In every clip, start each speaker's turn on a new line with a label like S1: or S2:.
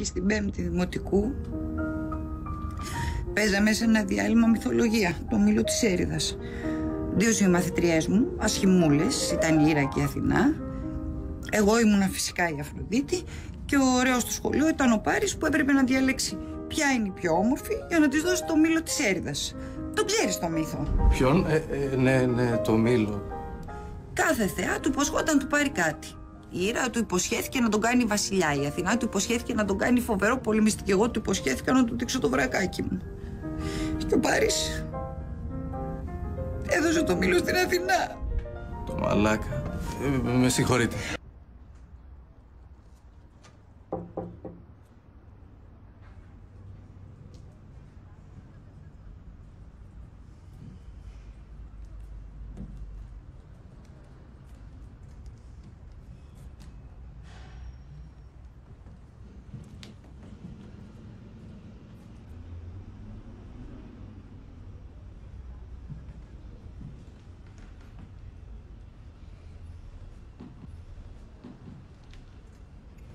S1: και στην πέμπτη δημοτικού παίζαμε σε ένα διάλειμμα μυθολογία, το μήλο της Έριδας. Δύο συμμαθητριές μου, ασχημούλες, ήταν η Ήρα και η Αθηνά. Εγώ ήμουνα φυσικά η Αφροδίτη και ο ωραίος του σχολείου ήταν ο Πάρης που έπρεπε να διαλέξει ποια είναι η πιο όμορφη για να της δώσει το μήλο της Έριδας. Το ξέρεις το μύθο.
S2: Ποιον; Ε, ε, ναι, ναι, το μήλο.
S1: Κάθε θεά του υποσχόταν του πάρει κάτι. Η Ήρα του υποσχέθηκε να τον κάνει βασιλιά. Η Αθηνά του υποσχέθηκε να τον κάνει φοβερό πολεμιστή. Και εγώ του υποσχέθηκα να του δείξω το βρακάκι μου. Και ο Πάρης έδωσε το μήλο στην Αθηνά.
S2: Το μαλάκα. Ε, με συγχωρείτε.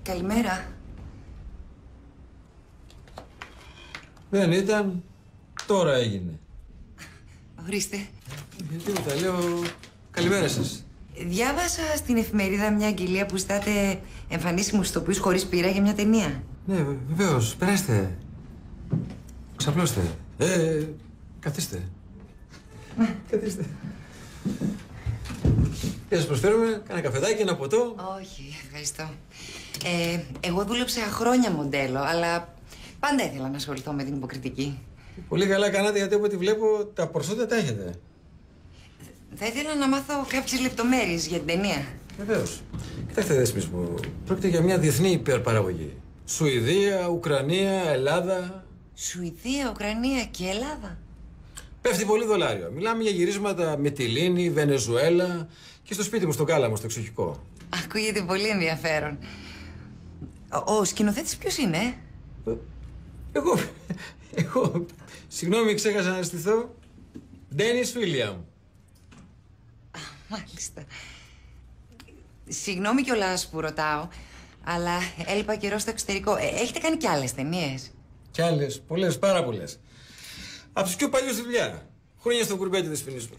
S1: Καλημέρα.
S3: Δεν ήταν, τώρα έγινε.
S1: Ορίστε.
S3: Ε, Τίποτα, λέω καλημέρα σας.
S1: Διάβασα στην εφημερίδα μια αγγελία που ζητάτε εμφανίσιμους ηθοποιούς χωρίς πείρα για μια ταινία.
S3: Ναι, βεβαίως, περάστε. Ξαπλώστε. Ε, καθίστε. καθίστε. Τι σας προσφέρουμε, κάνα καφεδάκι, ένα ποτό.
S1: Όχι, ευχαριστώ. Ε, εγώ δούλεψα χρόνια μοντέλο, αλλά πάντα ήθελα να ασχοληθώ με την υποκριτική.
S3: Πολύ καλά κάνατε γιατί από ό,τι βλέπω τα ποσότητα τα έχετε.
S1: Θα ήθελα να μάθω κάποιες λεπτομέρειες για την ταινία.
S3: Βεβαίως. Κοιτάξτε, δέσμη μου, πρόκειται για μια διεθνή υπερπαραγωγή. Σουηδία, Ουκρανία, Ελλάδα.
S1: Σουηδία, Ουκρανία και Ελλάδα.
S3: Πέφτει πολύ δολάριο. Μιλάμε για γυρίσματα με τη Λίνη, Βενεζουέλα και στο σπίτι μου στο Κάλαμο, στο εξοχικό.
S1: Ακούγεται πολύ ενδιαφέρον. Ο, ο σκηνοθέτης ποιος είναι, ε;
S3: Εγώ, εγώ, συγγνώμη, ξέχασα να στηθώ. Ντένις Βίλιαμ.
S1: Μάλιστα. Συγγνώμη κιόλας που ρωτάω, αλλά έλειπα καιρό στο εξωτερικό. Ε, έχετε κάνει κι άλλες ταινίες;
S3: Κι άλλες, πολλές, πάρα πολλές. Από τους πιο παλιούς στη δουλειά. Χρόνια στο κουρμπέτι της ποινής μου.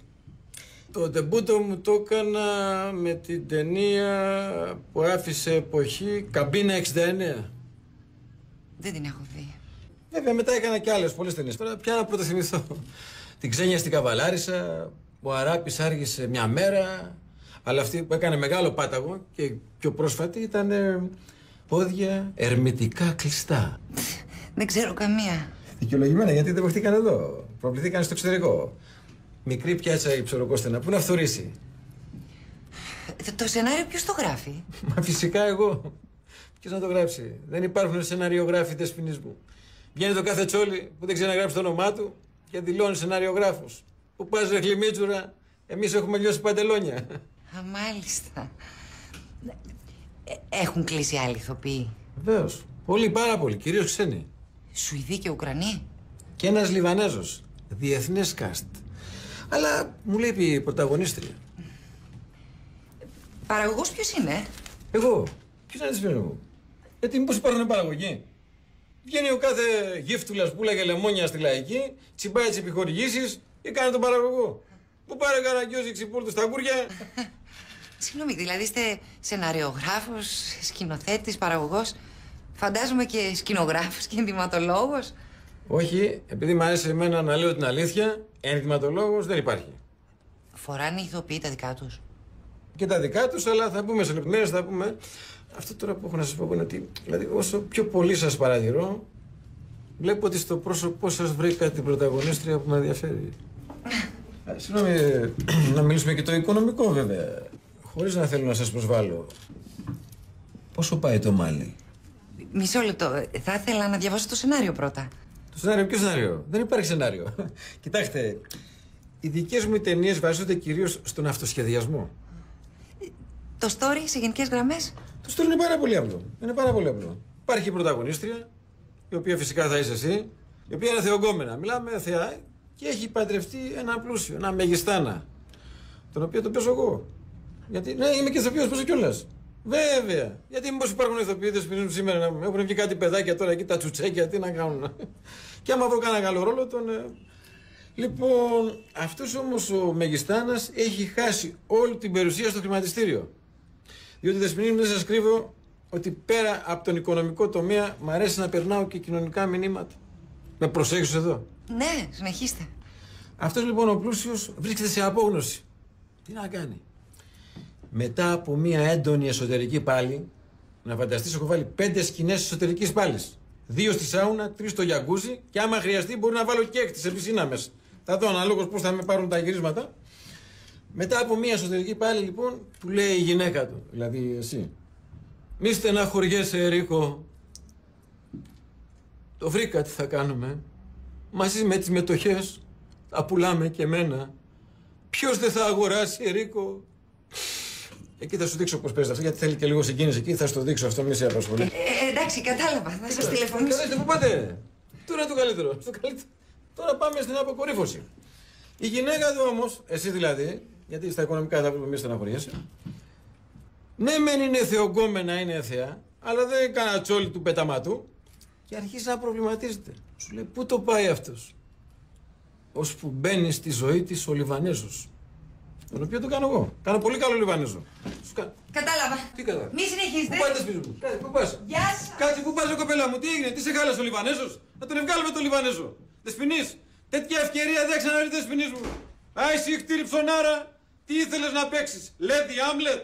S3: Το τεμπούτο μου το έκανα με την ταινία που άφησε εποχή Καμπίνα 69.
S1: Δεν την έχω δει.
S3: Βέβαια, μετά έκανα κι άλλες πολλές ταινίες. Τώρα πια να πρωτοθυμηθώ. Την ξένια στην Καβαλάρισα, ο Αράπης άργησε μια μέρα. Αλλά αυτή που έκανε μεγάλο πάταγο και πιο πρόσφατη ήταν ε, πόδια ερμητικά κλειστά.
S1: Δεν ξέρω καμία.
S3: Δικαιολογημένα γιατί δεν βοηθήκαν εδώ. Προβληθήκαν στο εξωτερικό. Μικρή πιάτσα η ψωροκόστενα. Πού να φθορήσει;
S1: Το, το σενάριο ποιος το γράφει;
S3: Μα φυσικά εγώ. Ποιος να το γράψει; Δεν υπάρχουν σεναριογράφοι δεσποινή μου. Βγαίνει το κάθε τσόλι που δεν ξέρει να γράψει το όνομά του και δηλώνει σεναριογράφο. Που πας ρε χλιμίτσουρα, εμείς έχουμε λιώσει παντελόνια.
S1: Α, μάλιστα. Ε, έχουν κλείσει άλλοι ηθοποιοί;
S3: Βεβαίως. Πολύ, πάρα πολύ. Κυρίως ξένοι.
S1: Σουηδοί και Ουκρανοί.
S3: Και ένας Λιβανέζος. Διεθνές κάστ. Αλλά μου λέει η πρωταγωνίστρια.
S1: Παραγωγός ποιος είναι;
S3: Εγώ. Ποιος είναι τη μου. Γιατί μήπως υπάρχουν παραγωγή; Βγαίνει ο κάθε γύφτουλας που λέγε λεμόνια στη λαϊκή, τσιμπάει τις επιχορηγήσεις και κάνει τον παραγωγό. Που πάρε καραγκιόζη ξυπούλτου στα κούρια.
S1: Συγγνώμη, δηλαδή είστε σεναριογράφος, σκηνοθέτης, παραγωγός. Φαντάζομαι και σκηνογράφος και ενδυματολόγος.
S3: Όχι, επειδή μου αρέσει εμένα να λέω την αλήθεια, ενδυματολόγος δεν υπάρχει.
S1: Φοράνε οι ηθοποιοί τα δικά τους.
S3: Και τα δικά τους, αλλά θα πούμε σε λεπτομέρειες, θα πούμε. Αυτό τώρα που έχω να σας πω είναι ότι δηλαδή, όσο πιο πολύ σας παρατηρώ, βλέπω ότι στο πρόσωπό σας βρήκα την πρωταγωνίστρια που με ενδιαφέρει. Ε, Συγγνώμη, ε, να μιλήσουμε και το οικονομικό βέβαια. Χωρίς να θέλω να σας προσβάλλω. Πόσο πάει το μάλι;
S1: Μισό λεπτό. Θα ήθελα να διαβάσω το σενάριο πρώτα.
S3: Το σενάριο, ποιο σενάριο; Δεν υπάρχει σενάριο. Κοιτάξτε, οι δικές μου ταινίες βασίζονται κυρίως στον αυτοσχεδιασμό.
S1: Το story σε γενικές γραμμές;
S3: Το στέλνω είναι πάρα πολύ απλό. Είναι πάρα πολύ απλό. Υπάρχει η πρωταγωνίστρια, η οποία φυσικά θα είσαι εσύ, η οποία είναι θεογκόμενα. Μιλάμε θεά και έχει παντρευτεί ένα πλούσιο, ένα μεγιστάνα. Τον οποίο τον παίζω εγώ. Γιατί, ναι, είμαι και ηθοποιό, παίζω κιόλας. Βέβαια. Γιατί μήπως υπάρχουν ηθοποιοί που σήμερα να έχουν βγει κάτι παιδάκια τώρα εκεί τα τσουτσέκια, τι να κάνουν. και άμα βρω κανένα καλό ρόλο, τον. ε, Λοιπόν, αυτός όμως ο Μεγιστάνας έχει χάσει όλη την περιουσία στο χρηματιστήριο. Διότι δεσποινή μου δεν σας κρύβω ότι πέρα από τον οικονομικό τομέα μου αρέσει να περνάω και κοινωνικά μηνύματα. Με προσέχεις εδώ.
S1: Ναι, συνεχίστε.
S3: Αυτός λοιπόν ο πλούσιος βρίσκεται σε απόγνωση. Τι να κάνει; Μετά από μια έντονη εσωτερική πάλι, να φανταστείς έχω βάλει πέντε σκηνές εσωτερικής πάλι. Δύο στη σάουνα, τρεις στο γιαγκούζι και άμα χρειαστεί μπορεί να βάλω και έκτη σε πισίνα μέσα. Θα δω αναλόγως πώς θα με πάρουν τα γυρίσματα. Μετά από μια εσωτερική πάλι λοιπόν, του λέει η γυναίκα του, δηλαδή εσύ. Μη στεναχωριέσαι, Ερίκο. Το βρήκα τι θα κάνουμε. Μαζί με τις μετοχές θα πουλάμε και εμένα. Ποιος δεν θα αγοράσει, Ερίκο; Εκεί θα σου δείξω πώς παίζει αυτό, γιατί θέλει και λίγο συγκίνηση εκεί. Θα σου το δείξω αυτό, μη σε απασχολεί.
S1: Ε, εντάξει, κατάλαβα. Θα σα τηλεφωνήσω.
S3: Καλέστε, πού πάτε. Τώρα είναι το καλύτερο. Στο καλύτερο. Τώρα πάμε στην αποκορύφωση. Η γυναίκα του όμω, εσύ δηλαδή, γιατί στα οικονομικά θα πρέπει να στεναχωριέσαι. Ναι, μεν είναι θεογκόμενα, είναι θεά, αλλά δεν είναι κανένα τσόλι του πεταματού. Και αρχίζει να προβληματίζεται. Σου λέει, πού το πάει αυτό. Ώσπου μπαίνει στη ζωή τη ο Λιβανέζο. Τον οποίο το κάνω εγώ. Κάνω πολύ καλό Λιβανέζο. Σου κάνω.
S1: Κατάλαβα.
S3: Τι κατάλαβα.
S1: Μη συνεχίζετε.
S3: Πού πάτε σπίτι μου; Κάτσε, πού πας;
S1: Γεια σας.
S3: Κάτσε, πού πας, ρε κοπέλα μου, τι έγινε, τι σε χάλασε ο Λιβανέζος; Να τον βγάλουμε τον Λιβανέζο. Δεσποινής, τέτοια ευκαιρία δεν ξαναβρει δεσποινής μου. Άι, εσύ χτύρι ψωνάρα, τι ήθελες να παίξεις, Λέδι Άμλετ;